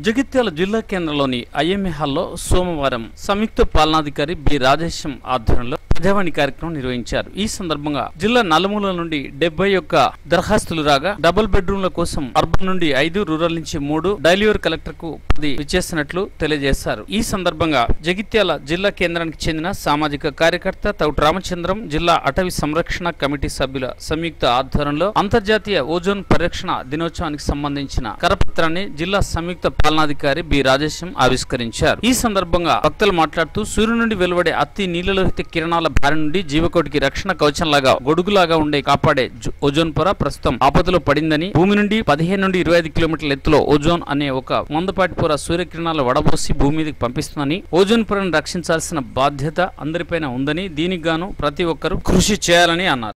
జగిత్యాల జిల్లా కేంద్రంలోని ఐఎంఏ హాల్లో సోమవారం సంయుక్త పాలనాధికారి బి రాజేశం ఆధ్వర్యంలో ప్రజావాణి కార్యక్రమం నిర్వహించారు. ఈ సందర్భంగా జిల్లా నలుమూల నుండి డెబ్బై ఒక్క దరఖాస్తులు రాగా డబుల్ బెడ్రూమ్ల కోసం అర్బన్ నుండి ఐదు రూరల్ నుంచి మూడు డైలీవర్ కలెక్టర్కు పది ఇచ్చేసినట్లు తెలియజేశారు. ఈ సందర్భంగా జగిత్యాల జిల్లా కేంద్రానికి చెందిన సామాజిక కార్యకర్త తౌటు రామచంద్రం జిల్లా అటవీ సంరక్షణ కమిటీ సభ్యుల సంయుక్త ఆధ్వర్యంలో అంతర్జాతీయ ఓజోన్ పరిరక్షణ దినోత్సవానికి సంబంధించిన కరపత్రాన్ని జిల్లా సంయుక్త పాలనాధికారి బి రాజేశం ఆవిష్కరించారు. ఈ సందర్భంగా భక్తులు మాట్లాడుతూ సూర్యుడి నుండి వెలువడే అతి నీలలోహిత కిరణాల బారి నుండి జీవకోటికి రక్షణ కవచంలాగా గొడుగులాగా ఉండే కాపాడే ఓజోన్ పొర ప్రస్తుతం ఆపదలో పడిందని భూమి నుండి పదిహేను నుండి ఇరవై ఐదు కిలోమీటర్ల ఎత్తులో ఓజోన్ అనే ఒక మందపాటి పొర సూర్యకిరణాలు వడబోసి భూమి మీదకి పంపిస్తుందని ఓజోన్ పొరను రక్షించాల్సిన బాధ్యత అందరిపైన ఉందని దీనికి గాను ప్రతి ఒక్కరూ కృషి చేయాలని అన్నారు.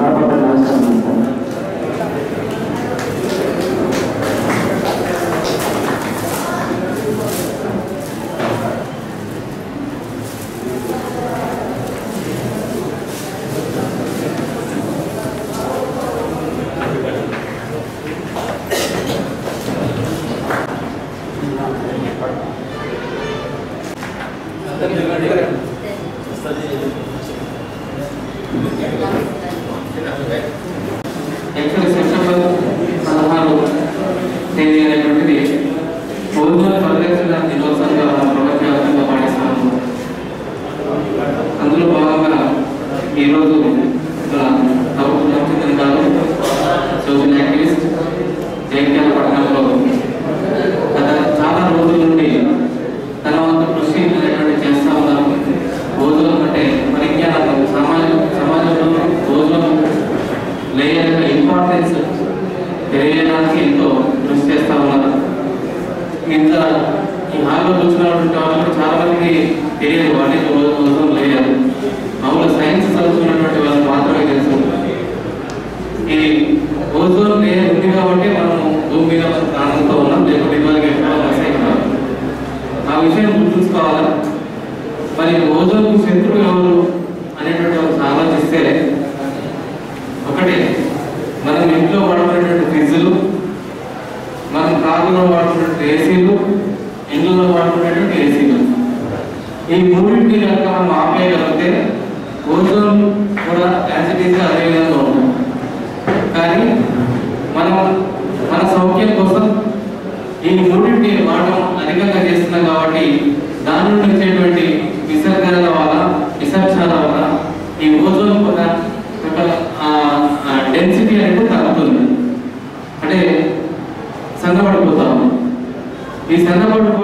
Gracias. యాక్చువల్ సెప్టెంబర్ పదహారు తేదీ అనేటువంటిది ఓజోన్ పరిరక్షణ గుర్తుంచుకోవాలా మరి ఓజోన్ శత్రువు ఎవరు అనేటువంటి ఒక ఆలోచిస్తే ఒకటి మనం ఇంట్లో వాడుకునేటువంటి ఫ్రిడ్జ్లు మనం కార్లలో వాడుకునేటువంటి ఏసీలు ఇండ్లలో వాడుకునేటువంటి ఏసీలు. ఈ మూడింటి కనుక మనం ఆపేయగలిగితే ఓజోన్ కూడా యాసిటీస్గా అదే విధంగా ఉంటుంది. కానీ మనం మన సౌఖ్యం కోసం ఈ మూడింటిని వాడడం cristiano